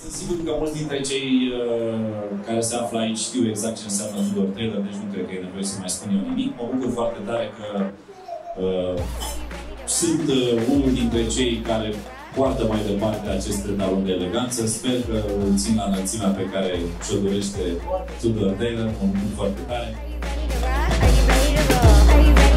Sunt sigur că mulți dintre cei uh, care se află aici știu exact ce înseamnă Tudor Taylor, deci nu cred că e nevoie să mai spun eu nimic. Mă bucur foarte tare că uh, sunt uh, unul dintre cei care poartă mai departe acest etalon de eleganță. Sper că îl țin la înălțimea pe care și-o dorește Tudor Taylor. Mă bucur foarte tare. Are you ready to roll? Are you ready